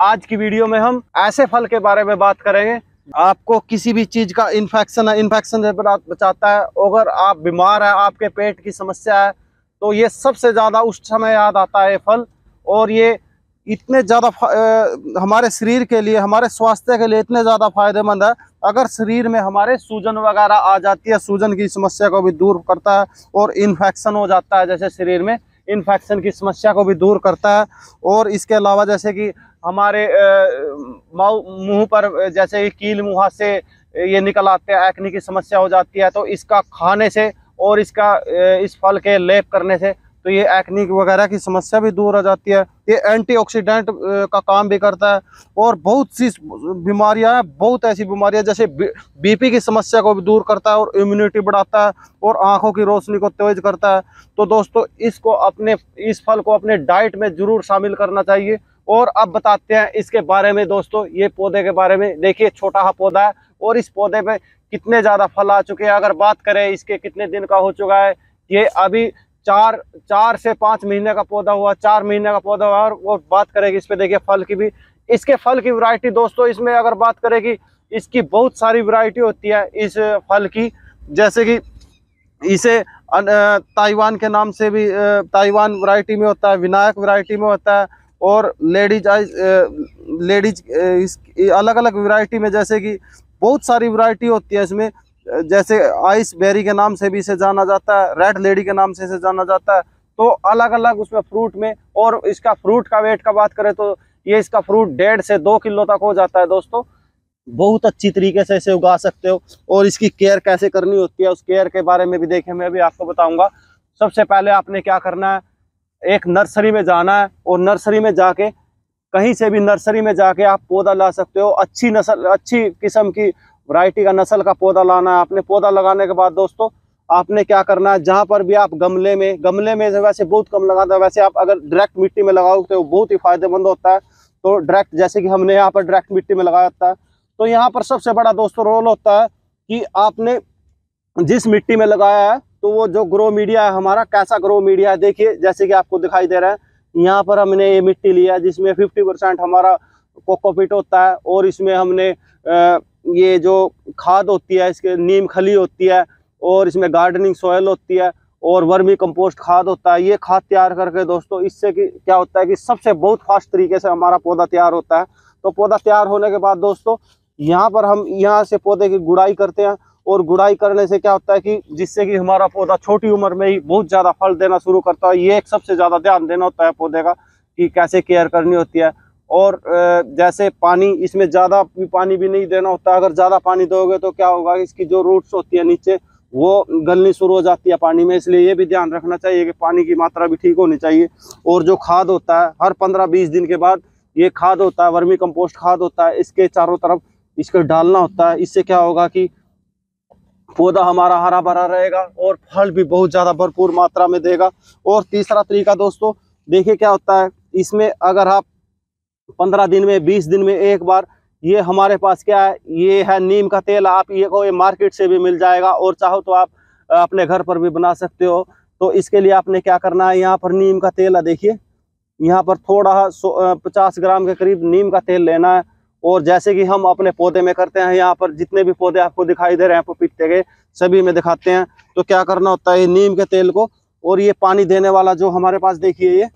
आज की वीडियो में हम ऐसे फल के बारे में बात करेंगे। आपको किसी भी चीज़ का इन्फेक्शन है इन्फेक्शन से बचाता है, अगर आप बीमार है, आपके पेट की समस्या है तो ये सबसे ज़्यादा उस समय याद आता है फल। और ये इतने ज़्यादा हमारे शरीर के लिए, हमारे स्वास्थ्य के लिए इतने ज़्यादा फ़ायदेमंद है। अगर शरीर में हमारे सूजन वगैरह आ जाती है, सूजन की समस्या को भी दूर करता है और इन्फेक्शन हो जाता है, जैसे शरीर में इन्फेक्शन की समस्या को भी दूर करता है। और इसके अलावा जैसे कि हमारे मुँह पर जैसे कील मुहा से ये निकल आते हैं एक्नी की समस्या हो जाती है तो इसका खाने से और इसका इस फल के लेप करने से तो ये एक्नी वगैरह की समस्या भी दूर हो जाती है। ये एंटीऑक्सीडेंट का काम भी करता है और बहुत सी बीमारियाँ हैं, बहुत ऐसी बीमारियाँ, जैसे बीपी की समस्या को भी दूर करता है और इम्यूनिटी बढ़ाता है और आँखों की रोशनी को तेज करता है। तो दोस्तों, इसको अपने, इस फल को अपने डाइट में ज़रूर शामिल करना चाहिए। और अब बताते हैं इसके बारे में दोस्तों, ये पौधे के बारे में। देखिए, छोटा सा पौधा है और इस पौधे पे कितने ज़्यादा फल आ चुके हैं। अगर बात करें इसके कितने दिन का हो चुका है, ये अभी चार चार से पाँच महीने का पौधा हुआ, चार महीने का पौधा हुआ और वो बात करेगी इस पे, देखिए, फल की भी। इसके फल की वैरायटी दोस्तों, इसमें अगर बात करेगी इसकी बहुत सारी वैरायटी होती है इस फल की। जैसे कि इसे ताइवान के नाम से भी ताइवान वैरायटी में होता है, विनायक वैरायटी में होता है और लेडीज़ लेडीज़ इस अलग अलग वैरायटी में जैसे कि बहुत सारी वैरायटी होती है इसमें। जैसे आइस बेरी के नाम से भी इसे जाना जाता है रेड लेडी के नाम से इसे जाना जाता है। तो अलग अलग उसमें फ्रूट में, और इसका फ्रूट का वेट का बात करें तो ये इसका फ्रूट डेढ़ से दो किलो तक हो जाता है दोस्तों। बहुत अच्छी तरीके से इसे उगा सकते हो, और इसकी केयर कैसे करनी होती है, उस केयर के बारे में भी देखें, मैं भी आपको बताऊँगा। सबसे पहले आपने क्या करना है एक नर्सरी में जाना है और नर्सरी में जाके, कहीं से भी नर्सरी में जाके आप पौधा ला सकते हो। अच्छी नस्ल, अच्छी किस्म की वैरायटी का नस्ल का पौधा लाना है आपने। पौधा लगाने के बाद दोस्तों, आपने क्या करना है, जहाँ पर भी आप गमले में गमले में वैसे बहुत कम लगाता है। वैसे आप अगर डायरेक्ट मिट्टी में लगाओ तो बहुत ही फ़ायदेमंद होता है। तो डायरेक्ट जैसे कि हमने यहाँ पर डायरेक्ट मिट्टी में लगाया था। तो यहाँ पर सबसे बड़ा दोस्तों रोल होता है कि आपने जिस मिट्टी में लगाया है तो वो जो ग्रो मीडिया है, हमारा कैसा ग्रो मीडिया है, देखिए, जैसे कि आपको दिखाई दे रहा है, यहाँ पर हमने ये मिट्टी लिया है जिसमें फिफ्टी परसेंट हमारा कोकोपिट होता है, और इसमें हमने ये जो खाद होती है, इसके नीम खली होती है, और इसमें गार्डनिंग सॉयल होती है, और वर्मी कंपोस्ट खाद होता है, ये खाद तैयार करके दोस्तों, इससे कि, क्या होता है कि सबसे बहुत फास्ट तरीके से हमारा पौधा तैयार होता है। तो पौधा तैयार होने के बाद दोस्तों, यहाँ पर हम, यहाँ से पौधे की गुड़ाई करते हैं और गुड़ाई करने से क्या होता है कि जिससे कि हमारा पौधा छोटी उम्र में ही बहुत ज़्यादा फल देना शुरू करता है। ये एक सबसे ज़्यादा ध्यान देना होता है पौधे का कि कैसे केयर करनी होती है। और जैसे पानी, इसमें ज़्यादा पानी भी नहीं देना होता। अगर ज़्यादा पानी दोगे तो क्या होगा, इसकी जो रूट्स होती है नीचे, वो गलनी शुरू हो जाती है पानी में। इसलिए ये भी ध्यान रखना चाहिए कि पानी की मात्रा भी ठीक होनी चाहिए। और जो खाद होता है, हर पंद्रह बीस दिन के बाद ये खाद होता है, वर्मी कंपोस्ट खाद होता है, इसके चारों तरफ़ इसको डालना होता है। इससे क्या होगा कि पौधा हमारा हरा भरा रहेगा और फल भी बहुत ज़्यादा भरपूर मात्रा में देगा। और तीसरा तरीका दोस्तों, देखिए क्या होता है, इसमें अगर आप पंद्रह दिन में, बीस दिन में एक बार, ये हमारे पास क्या है, ये है नीम का तेल, आप ये को ये मार्केट से भी मिल जाएगा और चाहो तो आप अपने घर पर भी बना सकते हो। तो इसके लिए आपने क्या करना है, यहाँ पर नीम का तेल है, देखिए, यहाँ पर थोड़ा पचास ग्राम के करीब नीम का तेल लेना है। और जैसे कि हम अपने पौधे में करते हैं, यहाँ पर जितने भी पौधे आपको दिखाई दे रहे हैं, पपीते के, सभी में दिखाते हैं। तो क्या करना होता है नीम के तेल को और ये पानी देने वाला जो हमारे पास देखिए ये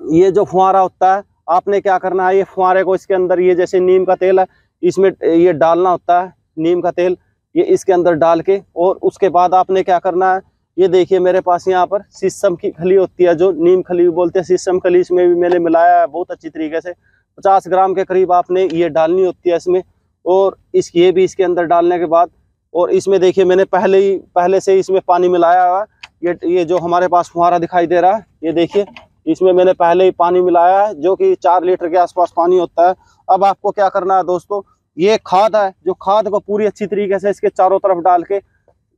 ये जो फुहारा होता है, आपने क्या करना है, ये फुहारे को इसके अंदर, ये जैसे नीम का तेल है, इसमें ये डालना होता है, नीम का तेल, ये इसके अंदर डाल के और उसके बाद आपने क्या करना है, ये देखिए मेरे पास यहाँ पर शीशम की खली होती है, जो नीम खली बोलते हैं, शीशम खली इसमें भी मैंने मिलाया है बहुत अच्छी तरीके से। पचास ग्राम के करीब आपने ये डालनी होती है इसमें और इस ये भी इसके अंदर डालने के बाद और इसमें देखिए मैंने पहले ही, पहले से इसमें पानी मिलाया हुआ ये ये जो हमारे पास फुहारा दिखाई दे रहा है, ये देखिए, इसमें मैंने पहले ही पानी मिलाया है, जो कि चार लीटर के आसपास पानी होता है। अब आपको क्या करना है दोस्तों, ये खाद है, जो खाद को पूरी अच्छी तरीके से इसके चारों तरफ़ डाल के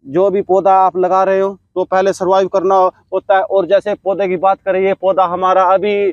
जो भी पौधा आप लगा रहे हो तो पहले सर्वाइव करना होता है। और जैसे पौधे की बात करें, ये पौधा हमारा अभी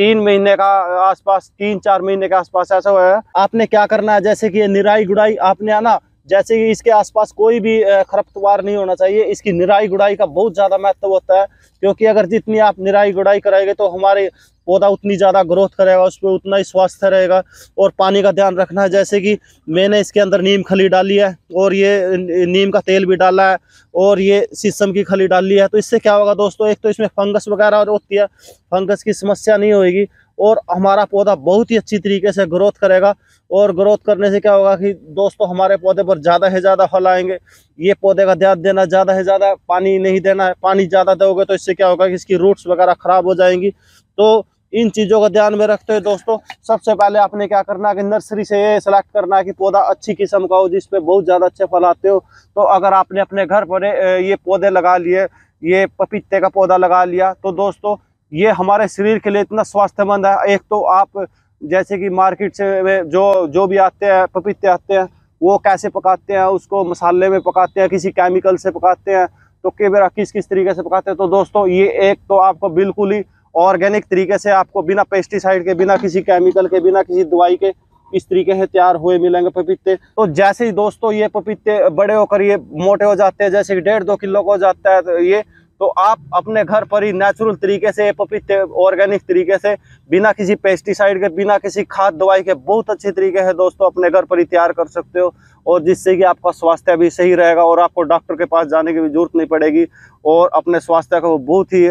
तीन महीने का आसपास, तीन चार महीने के आसपास ऐसा हुआ है। आपने क्या करना है? जैसे कि निराई गुड़ाई आपने आना जैसे कि इसके आसपास कोई भी खरपतवार नहीं होना चाहिए। इसकी निराई गुड़ाई का बहुत ज़्यादा महत्व होता है, क्योंकि अगर जितनी आप निराई गुड़ाई कराएँगे तो हमारे पौधा उतनी ज़्यादा ग्रोथ करेगा, उस पर उतना ही स्वास्थ्य रहेगा और पानी का ध्यान रखना है। जैसे कि मैंने इसके अंदर नीम खली डाली है और ये नीम का तेल भी डाला है और ये शीशम की खली डाली है। तो इससे क्या होगा दोस्तों, एक तो इसमें फंगस वगैरह होती है, फंगस की समस्या नहीं होगी और हमारा पौधा बहुत ही अच्छी तरीके से ग्रोथ करेगा और ग्रोथ करने से क्या होगा कि दोस्तों हमारे पौधे पर ज़्यादा से ज़्यादा फल आएँगे। ये पौधे का ध्यान देना, ज़्यादा से ज़्यादा पानी नहीं देना है, पानी ज़्यादा दोगे तो इससे क्या होगा कि इसकी रूट्स वगैरह ख़राब हो जाएँगी। तो इन चीज़ों का ध्यान में रखते हुए दोस्तों, सबसे पहले आपने क्या करना है कि नर्सरी से ये सिलेक्ट करना है कि पौधा अच्छी किस्म का हो, जिसपे बहुत ज़्यादा अच्छे फल आते हो। तो अगर आपने अपने घर पर ये पौधे लगा लिए, ये पपीते का पौधा लगा लिया तो दोस्तों, ये हमारे शरीर के लिए इतना स्वास्थ्यमंद है। एक तो आप जैसे कि मार्केट से जो जो भी आते हैं, पपीते आते हैं, वो कैसे पकाते हैं, उसको मसाले में पकाते हैं, किसी केमिकल से पकाते हैं तो कई बार किस किस तरीके से पकाते हैं तो दोस्तों, ये एक तो आपको बिल्कुल ही ऑर्गेनिक तरीके से आपको बिना पेस्टिसाइड के, बिना किसी केमिकल के, बिना किसी दवाई के इस तरीके से तैयार हुए मिलेंगे पपीते। तो जैसे ही दोस्तों ये पपीते बड़े होकर ये मोटे हो जाते हैं, जैसे डेढ़ दो किलो का हो जाता है तो ये तो आप अपने घर पर ही नेचुरल तरीके से ये पपीते ऑर्गेनिक तरीके से बिना किसी पेस्टिसाइड के, बिना किसी खाद दवाई के बहुत अच्छे तरीके से दोस्तों अपने घर पर ही तैयार कर सकते हो और जिससे कि आपका स्वास्थ्य भी सही रहेगा और आपको डॉक्टर के पास जाने की भी ज़रूरत नहीं पड़ेगी। और अपने स्वास्थ्य को बहुत ही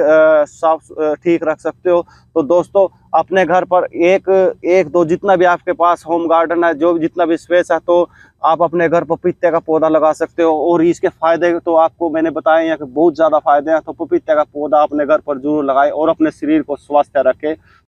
साफ़ ठीक रख सकते हो। तो दोस्तों, अपने घर पर एक एक, दो जितना भी आपके पास होम गार्डन है, जो जितना भी स्पेस है तो आप अपने घर पपीते का पौधा लगा सकते हो। और इसके फ़ायदे तो आपको मैंने बताए हैं कि बहुत ज़्यादा फ़ायदे हैं। तो पपीते का पौधा अपने घर पर ज़रूर लगाए और अपने शरीर को स्वस्थ रखें।